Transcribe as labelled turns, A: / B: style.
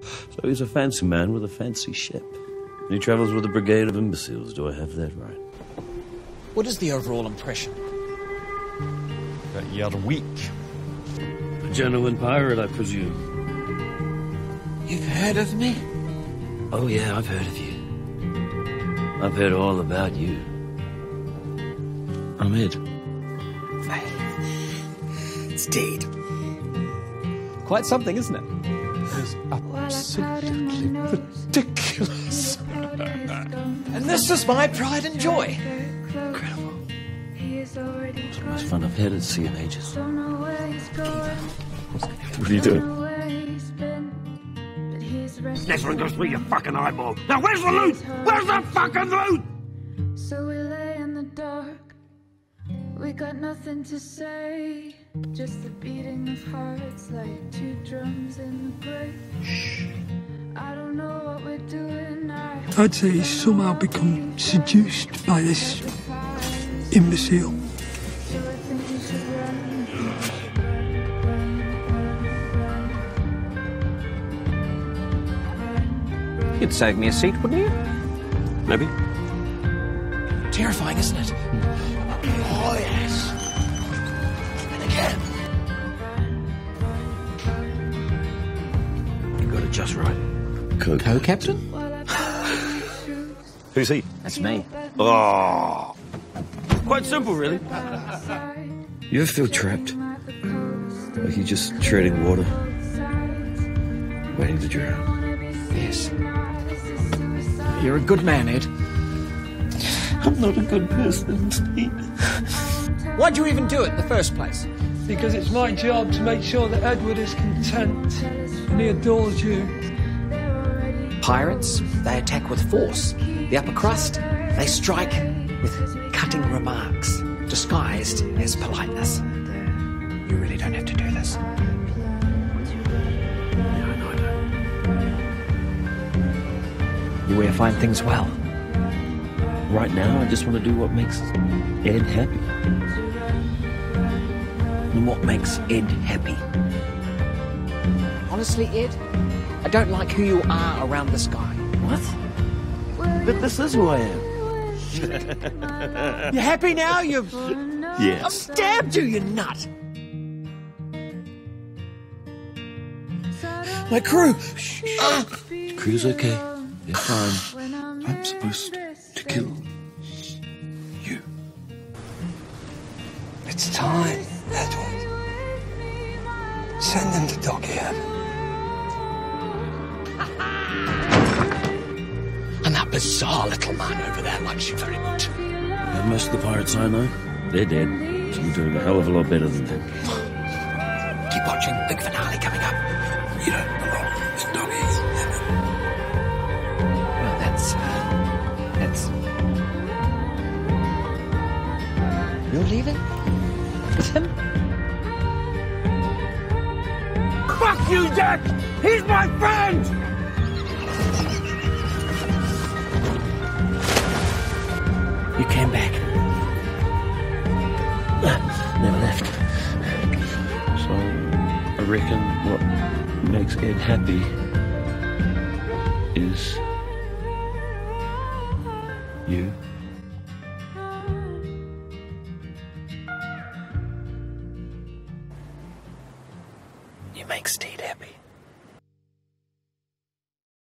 A: So he's a fancy man with a fancy ship. And he travels with a brigade of imbeciles. Do I have that right?
B: What is the overall impression?
C: That you're weak.
A: A genuine pirate, I presume.
B: You've heard of me?
A: Oh, yeah, I've heard of you. I've heard all about you. I'm Ed.
B: It's Stede.
C: Quite something, isn't it? It's absolutely ridiculous.
B: And this is my pride and joy.
A: Incredible. It's the most fun I've had at sea in ages. What are you doing?
D: Next one goes through your fucking eyeball. Now where's the loot? Where's the fucking loot?
E: We got nothing to say. Just the beating of hearts like two drums in the grave. I don't know what we're doing. I
F: I'd say he's somehow become seduced by this imbecile.
E: so I think we should run.
B: You'd save me a seat, wouldn't you?
A: Maybe.
B: Terrifying, isn't it?
A: Just right. Coke.
B: Co-captain?
E: While I play with shoes.
A: Who's he?
B: That's me.
A: Oh. Quite simple, really. You ever feel trapped?
E: at the coast,
A: Like you're just treading water, waiting to drown.
B: Yes.
E: seen as a suicide.
B: You're a good man, Ed.
A: I'm not a good person, Stede.
B: Why'd you even do it in the first place?
F: Because it's my job to make sure that Edward is content and he adores you.
B: Pirates, they attack with force. The upper crust, they strike with cutting remarks, disguised as politeness. You really don't have to do this.
A: Yeah, I know
B: You wear fine things well.
A: Right now, I just want to do what makes Ed happy. And what makes Ed happy?
B: Honestly, Ed, I don't like who you are around this guy.
A: What? But this is who I am.
B: You're happy now? You've
A: Yes.
B: stabbed you, you nut!
A: My crew! Ah. Crew's okay. They're fine.
E: I'm supposed to kill
F: You. It's time, Edward. Send him to Doggy Heaven.
B: And that bizarre little man over there likes you very much.
A: And most of the pirates I know, they're dead. So you're doing a hell of a lot better than them.
B: Keep watching. Big finale coming up.
F: You don't belong in Doggy Heaven.
B: Well, that's. Uh, that's. You're leaving? With him?
D: Fuck you, Jack! He's my friend!
A: You came back. Ah, never left. So, I reckon what makes Ed happy is you. You make Stede happy.